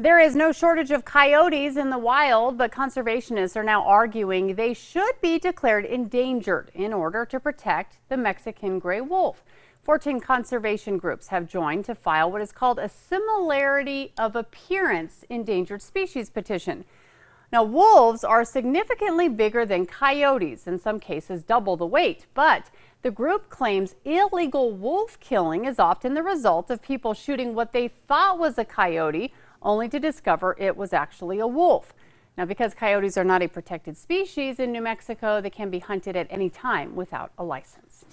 There is no shortage of coyotes in the wild, but conservationists are now arguing they should be declared endangered in order to protect the Mexican gray wolf. 14 conservation groups have joined to file what is called a similarity of appearance endangered species petition. Now, wolves are significantly bigger than coyotes, in some cases double the weight, but the group claims illegal wolf killing is often the result of people shooting what they thought was a coyote only to discover it was actually a wolf. Now, because coyotes are not a protected species in New Mexico, they can be hunted at any time without a license.